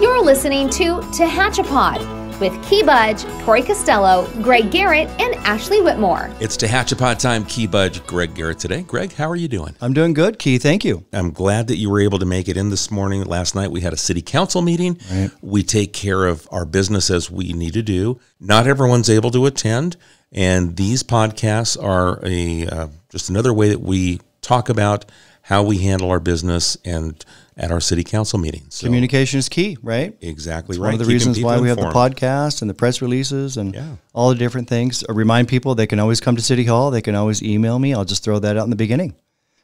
You're listening to Tehachapod with Key Budge, Tori Costello, Greg Garrett, and Ashley Whitmore. It's Tehachapod time. Key Budge, Greg Garrett today. Greg, how are you doing? I'm doing good, Key. Thank you. I'm glad that you were able to make it in this morning. Last night we had a city council meeting. Right. We take care of our business as we need to do. Not everyone's able to attend, and these podcasts are a uh, just another way that we talk about how we handle our business and at our city council meetings. So Communication is key, right? Exactly it's right. One of the Keeping reasons why we informed. have the podcast and the press releases and Yeah. all the different things. I remind people they can always come to City Hall. They can always email me. I'll just throw that out in the beginning.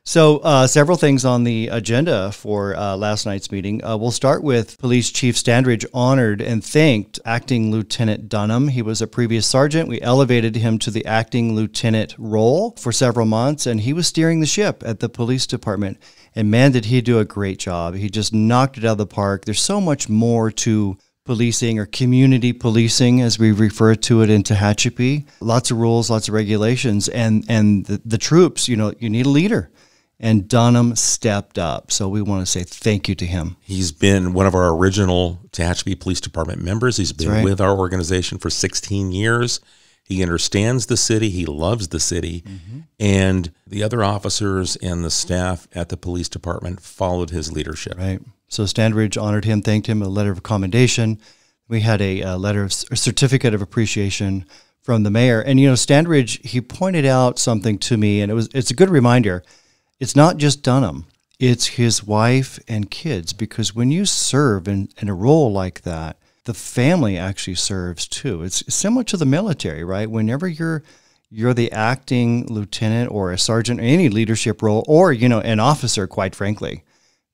So, uh, several things on the agenda for uh, last night's meeting. Uh, we'll start with Police Chief Standridge honored and thanked Acting Lieutenant Dunham. He was a previous sergeant. We elevated him to the acting lieutenant role for several months, and he was steering the ship at the police department. And man, did he do a great job! He just knocked it out of the park. There's so much more to policing or community policing as we refer to it in Tehachapi. Lots of rules, lots of regulations and and the, the troops, you know, you need a leader. And Dunham stepped up. So we want to say thank you to him. He's been one of our original Tehachapi Police Department members. He's been right. with our organization for 16 years. He understands the city. He loves the city. Mm-hmm. And the other officers and the staff at the police department followed his leadership. Right. So Standridge honored him, thanked him, a letter of commendation. We had a, a letter of a certificate of appreciation from the mayor. And you know, Standridge, he pointed out something to me, and it was it's a good reminder. It's not just Dunham; it's his wife and kids. Because when you serve in, in a role like that, the family actually serves too. It's similar to the military, right? Whenever you're you're the acting lieutenant or a sergeant, or any leadership role, or you know, an officer, quite frankly,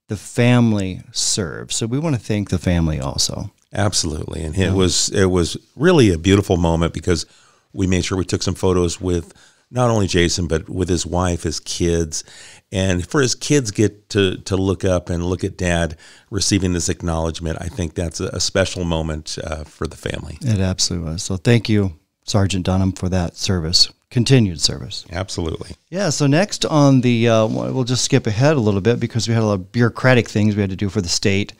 the family serves. So we want to thank the family also. Absolutely, and it was it was really a beautiful moment because we made sure we took some photos with not only Jason but with his wife, his kids, and for his kids get to to look up and look at Dad receiving this acknowledgement. I think that's a, a special moment uh, for the family. It absolutely was. So thank you, Sergeant Dunham, for that service, continued service. Absolutely. Yeah. So next on the, uh, we'll just skip ahead a little bit because we had a lot of bureaucratic things we had to do for the state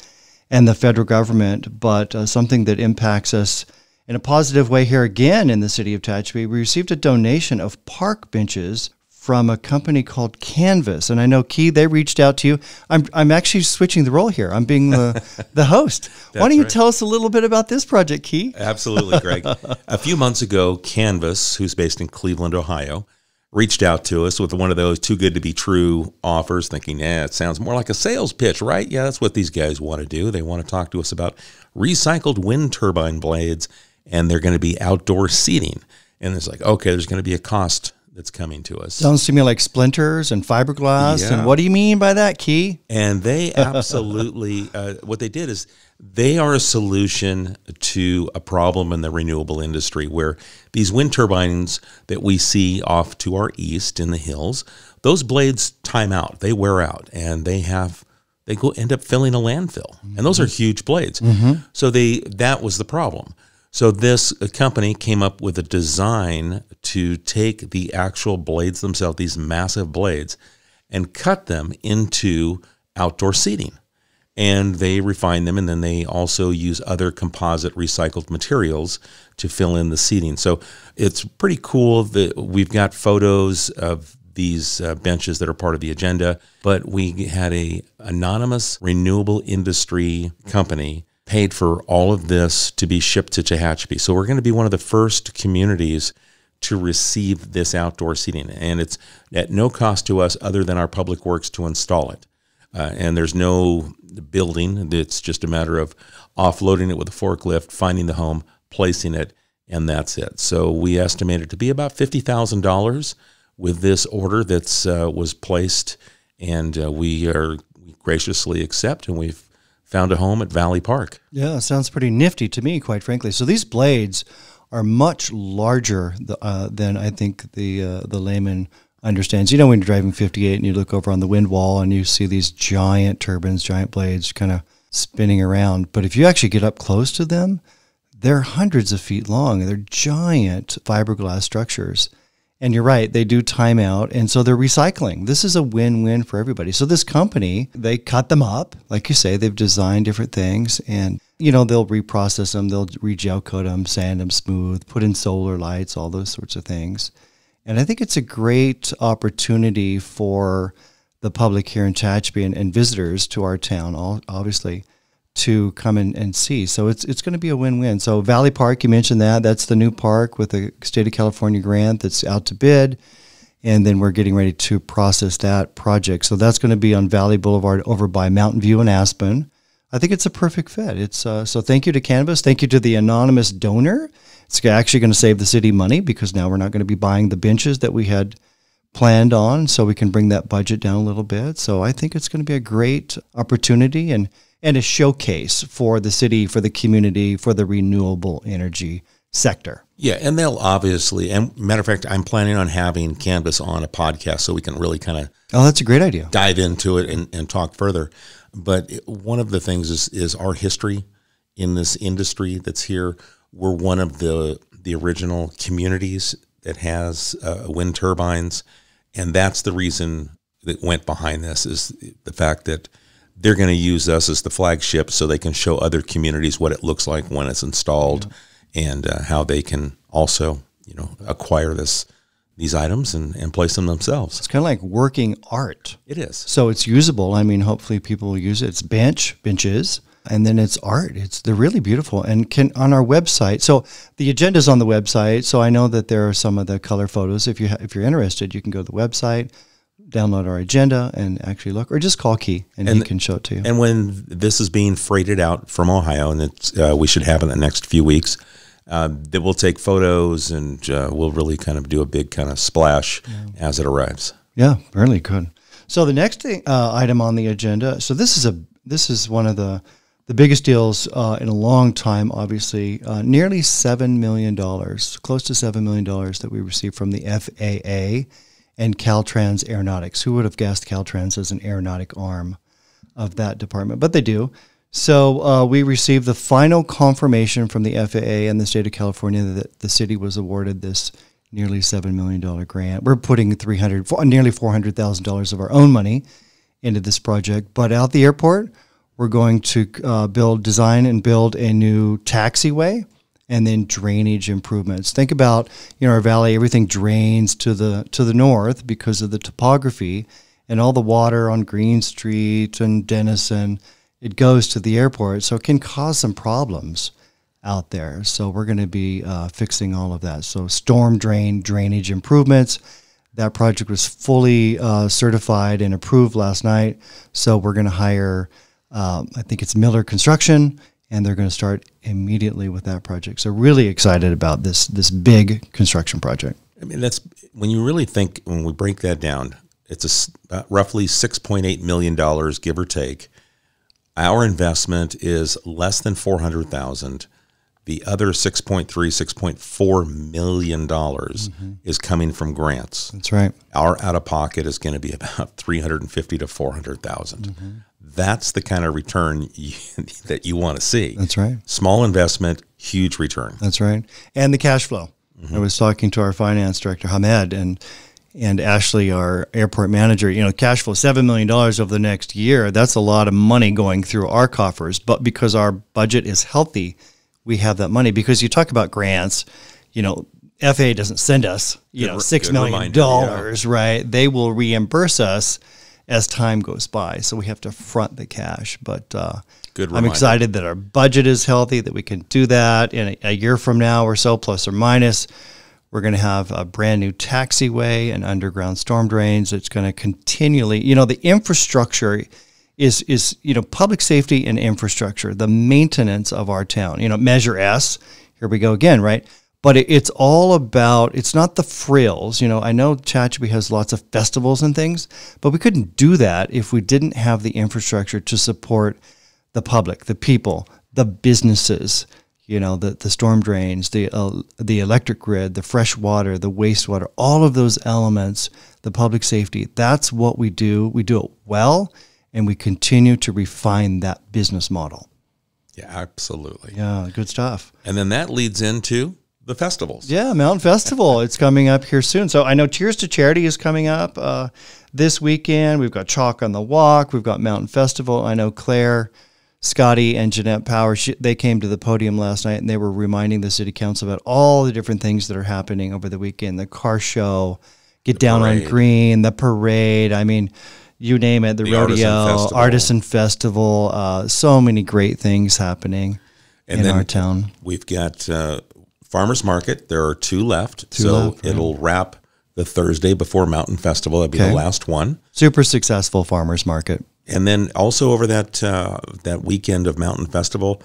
and the federal government, but uh, something that impacts us in a positive way here again in the city of Tehachapi. We received a donation of park benches from a company called Canvus, and I know Key they reached out to you. I'm I'm actually switching the role here. I'm being the the host. Why don't you right. tell us a little bit about this project, Key? Absolutely, Greg. a few months ago, Canvus, who's based in Cleveland, Ohio, reached out to us with one of those too good to be true offers, thinking, yeah, it sounds more like a sales pitch, right? Yeah, that's what these guys want to do. They want to talk to us about recycled wind turbine blades, and they're going to be outdoor seating. And it's like, okay, there's going to be a cost that's coming to us. Sounds to me like splinters and fiberglass. Yeah. And what do you mean by that, Key? And they absolutely, uh, what they did is they are a solution to a problem in the renewable industry where these wind turbines that we see off to our east in the hills, those blades time out, they wear out, and they have they go end up filling a landfill, and those are huge blades. So they that was the problem. So this company came up with a design to take the actual blades themselves, these massive blades, and cut them into outdoor seating. And they refine them, and then they also use other composite recycled materials to fill in the seating. So it's pretty cool that we've got photos of these uh, benches that are part of the agenda. But we had a anonymous renewable industry company paid for all of this to be shipped to Tehachapi. So we're going to be one of the first communities to receive this outdoor seating, and it's at no cost to us other than our public works to install it. Uh, and there's no building; it's just a matter of offloading it with a forklift, finding the home, placing it, and that's it. So we estimate it to be about fifty thousand dollars with this order that's uh, was placed, and uh, we are we graciously accept, and we've found a home at Valley Park. Yeah, sounds pretty nifty to me, quite frankly. So these blades are much larger uh, than I think the uh, the layman understands. You know, when you're driving 58 and you look over on the wind wall and you see these giant turbines, giant blades, kind of spinning around. But if you actually get up close to them, they're hundreds of feet long. They're giant fiberglass structures. And you're right, they do time out. And so they're recycling. This is a win win for everybody. So this company, they cut them up. Like you say, they've designed different things and, you know, they'll reprocess them, they'll regel coat them, sand them smooth, put in solar lights, all those sorts of things. And I think it's a great opportunity for the public here in Tehachapi and, and visitors to our town, all, obviously, to come in and see. So it's it's going to be a win-win. So Valley Park, you mentioned that. That's the new park with the state of California grant that's out to bid. And then we're getting ready to process that project. So that's going to be on Valley Boulevard over by Mountain View and Aspen. I think it's a perfect fit. It's uh, so thank you to Canvus. Thank you to the anonymous donor. It's actually going to save the city money because now we're not going to be buying the benches that we had planned on, so we can bring that budget down a little bit. So I think it's going to be a great opportunity and and a showcase for the city, for the community, for the renewable energy sector. Yeah, and they'll obviously, and matter of fact, I'm planning on having Canvus on a podcast so we can really kind of oh, that's a great idea. Dive into it and, and talk further. But one of the things is is our history in this industry that's here. We're one of the the original communities that has uh, wind turbines, and that's the reason that went behind this is the fact that they're going to use us as the flagship so they can show other communities what it looks like when it's installed yeah. and uh, how they can also you know acquire this these items and, and place them themselves. It's kind of like working art. It is. So it's usable. I mean, hopefully people will use it. It's bench, benches, and then it's art. It's they're really beautiful and can on our website. So the agenda's on the website. So I know that there are some of the color photos. If you ha- if you're interested, you can go to the website, download our agenda, and actually look, or just call Key and, and he can show it to you. And when this is being freighted out from Ohio, and it's, uh, we should have in the next few weeks. Uh, that we'll take photos and uh, we'll really kind of do a big kind of splash yeah. as it arrives. Yeah, really good. So the next thing, uh, item on the agenda. So this is a this is one of the the biggest deals uh, in a long time, obviously, uh, nearly $7 million, close to $7 million that we received from the FAA and Caltrans Aeronautics. Who would have guessed Caltrans as an aeronautic arm of that department? But they do. So uh, we received the final confirmation from the FAA and the state of California that the city was awarded this nearly $7 million grant. We're putting 300, nearly $400,000 of our own money into this project. But out the airport, we're going to uh, build, design, and build a new taxiway and then drainage improvements. Think about you know our valley; everything drains to the to the north because of the topography, and all the water on Green Street and Denison it goes to the airport, so it can cause some problems out there. So we're going to be uh, fixing all of that. So storm drain drainage improvements. That project was fully uh, certified and approved last night. So we're going to hire um, I think it's Miller Construction, and they're going to start immediately with that project. So really excited about this this big construction project. I mean, that's when you really think when we break that down, it's a uh, roughly six point eight million dollars, give or take. Our investment is less than four hundred thousand. The other 6.3, 6.4 million dollars mm-hmm. is coming from grants. That's right. Our out of pocket is going to be about 350 to 400,000. Mm-hmm that's the kind of return you, that you want to see. That's right. Small investment, huge return. That's right. And the cash flow. Mm-hmm. I was talking to our finance director Hamed and and Ashley, our airport manager. You know, cash flow seven million dollars over the next year. That's a lot of money going through our coffers. But because our budget is healthy, we have that money. Because you talk about grants, you know, FAA doesn't send us you good, know six million dollars, yeah. right? They will reimburse us as time goes by. So we have to front the cash. But uh, Good I'm excited that our budget is healthy, that we can do that. In a, a year from now or so, plus or minus, we're going to have a brand new taxiway and underground storm drains. It's going to continually, you know, the infrastructure is is you know public safety and infrastructure, the maintenance of our town. You know, Measure S. Here we go again, right? but it, it's all about it's not the frills you know i know Tehachapi has lots of festivals and things but we couldn't do that if we didn't have the infrastructure to support the public the people the businesses you know the, the storm drains the uh, the electric grid the fresh water the wastewater all of those elements the public safety that's what we do we do it well and we continue to refine that business model yeah absolutely yeah good stuff and then that leads into the festivals. Yeah, Mountain Festival. It's coming up here soon. So I know Cheers to Charity is coming up uh, this weekend. We've got Chalk on the Walk. We've got Mountain Festival. I know Claire, Scotty, and Jeanette Power. She, they came to the podium last night and they were reminding the city council about all the different things that are happening over the weekend. The car show, get down parade. on green, the parade. I mean, you name it. The, The Artisan rodeo, Festival. artisan festival. Uh, so many great things happening And in our town. We've got uh, farmers market. There are two left, Two so left, right. it'll wrap the Thursday before Mountain Festival. That'll be Okay. the last one. Super successful farmers market. And then also over that uh, that weekend of Mountain Festival,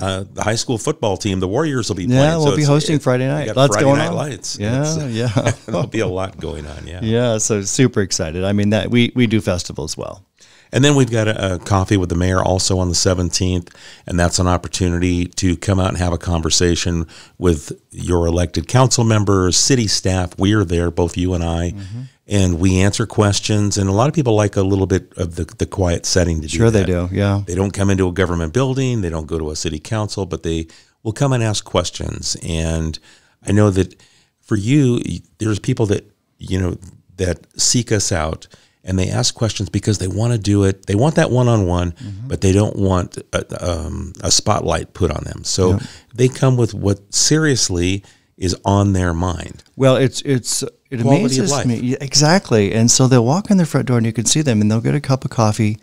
uh, the high school football team, the Warriors, will be playing. Yeah, we'll be hosting it- Friday night. Lots Friday going night on. lights. Yeah, yeah. there'll be a lot going on. Yeah. Yeah, so super excited. I mean that we we do festivals well. And then we've got a, a coffee with the mayor also on the 17th, and that's an opportunity to come out and have a conversation with your elected council members, city staff. We are there, both you and I, Mm-hmm. And we answer questions. And a lot of people like a little bit of the, the quiet setting to do Sure they do. Yeah. They don't come into a government building, they don't go to a city council, but they will come and ask questions. And I know that for you, there's people that, you know, that seek us out and they ask questions because they want to do it. They want that one on one, but they don't want a, um, a spotlight put on them. So they come with what seriously is on their mind. Well, it's it's it Quality of amazes life. me exactly. And so they'll walk in their front door and you can see them, and they'll get a cup of coffee,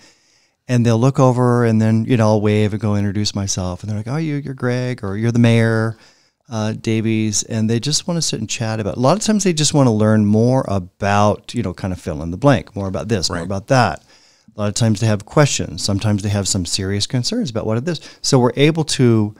and they'll look over, and then you know I'll wave and go introduce myself, and they're like, "Oh, you you're Greg, or you're the mayor." Uh, Davies, and they just want to sit and chat about. A lot of times, they just want to learn more about, you know, kind of fill in the blank, more about this, more about that. A lot of times they have questions. Sometimes they have some serious concerns about what it is. So we're able to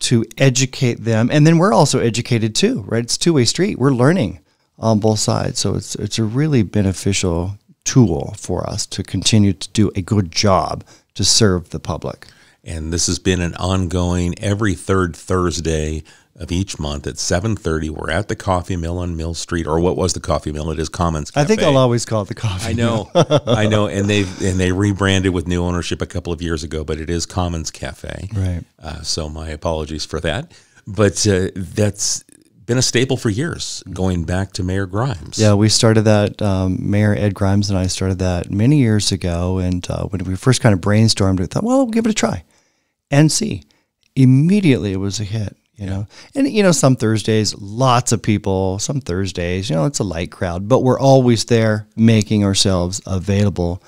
to educate them, and then we're also educated too, right? It's two way street. We're learning on both sides, so it's it's a really beneficial tool for us to continue to do a good job to serve the public. and this has been an ongoing every third Thursday of each month at 7:30 we're at the coffee mill on Mill Street or what was the coffee mill it is Commons I think I'll always call it the coffee. I know I know and they and they rebranded with new ownership a couple of years ago but it is Commons Cafe Right. uh, so my apologies for that but uh, that's been a staple for years going back to Mayor Grimes Yeah, we started that. Um, Mayor Ed Grimes and I started that many years ago. And uh, when we first kind of brainstormed, we thought, well, we'll give it a try and see. Immediately, it was a hit. You know, and you know, some Thursdays, lots of people. Some Thursdays, you know, it's a light crowd, but we're always there, making ourselves available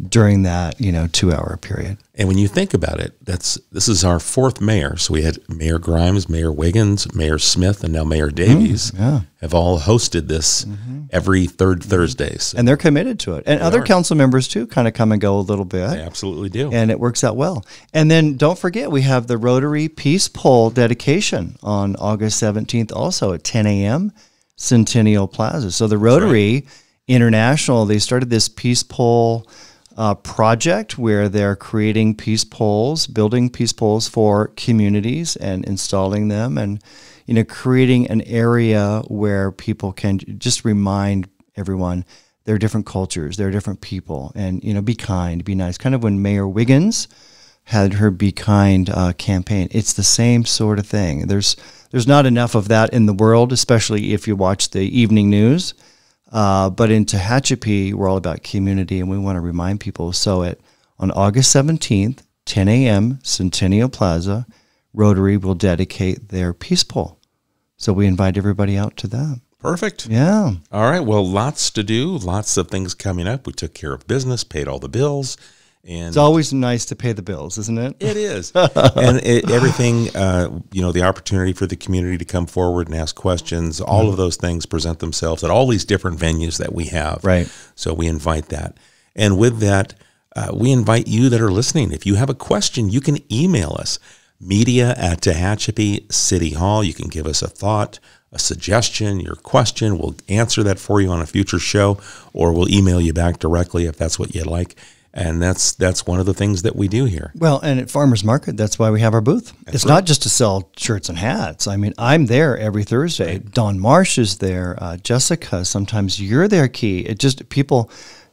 during that you know two hour period. And when you think about it, that's this is our fourth mayor. So we had Mayor Grimes, Mayor Wiggins, Mayor Smith, and now Mayor Davies Mm, yeah. have all hosted this every third Thursdays. And they're committed to it, and other are. council members too, kind of come and go a little bit. They absolutely do. and it works out well. And then don't forget, we have the Rotary Peace Pole dedication on August 17th, also at 10 a.m. Centennial Plaza. So the Rotary International, they started this peace pole uh, project where they're creating peace poles, building peace poles for communities and installing them, and you know, creating an area where people can just remind everyone there are different cultures, there are different people, and you know, be kind, be nice. Kind of when Mayor Wiggins had her "Be Kind" uh, campaign, it's the same sort of thing. There's there's not enough of that in the world, especially if you watch the evening news. Uh, but in Tehachapi, we're all about community, and we want to remind people. So at on August 17th, 10 a.m., Centennial Plaza, Rotary will dedicate their peace pole. So we invite everybody out to that. Perfect. Yeah. All right. Well, lots to do, lots of things coming up. We took care of business, paid all the bills, and It's always nice to pay the bills, isn't it? It is, and it, everything. Uh, you know, the opportunity for the community to come forward and ask questions. All Mm-hmm. of those things present themselves at all these different venues that we have. Right. So we invite that, and with that, uh, we invite you that are listening. If you have a question, you can email us media at Tehachapi City Hall. You can give us a thought, a suggestion, your question. We'll answer that for you on a future show, or we'll email you back directly if that's what you'd like. And that's that's one of the things that we do here. Well, and at Farmers Market, that's why we have our booth. it's not just to sell shirts and hats. I mean, I'm there every Thursday. Don Marsh is there. Uh, Jessica, sometimes you're there, Key. It just people,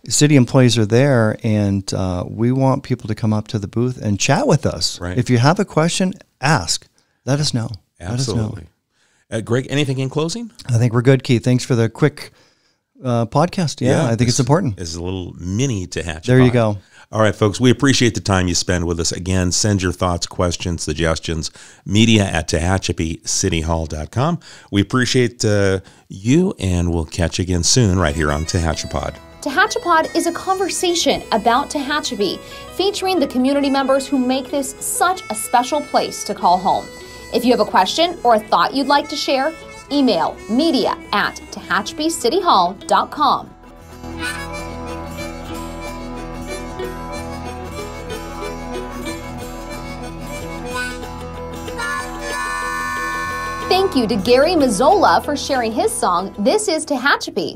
city employees are there, and uh, we want people to come up to the booth and chat with us. Right. If you have a question, ask. Let us know. Let us know. Absolutely. Uh, Greg, anything in closing? I think we're good, Keith. Thanks for the quick uh, podcast. Yeah, I think it's important. It's a little mini to Tehachapi. There you go. All right, folks, we appreciate the time you spend with us. Again, send your thoughts, questions, suggestions, media at TehachapiCityHall.com. We appreciate uh, you, and we'll catch you again soon right here on Tehachapod. Tehachapod is a conversation about Tehachapi, featuring the community members who make this such a special place to call home. If you have a question or a thought you'd like to share, email media at TehachapiCityHall.com. Thank you to Gary Mazzola for sharing his song, This is Tehachapi.